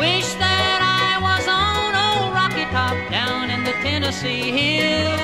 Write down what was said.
Wish that I was on old Rocky Top down in the Tennessee hills.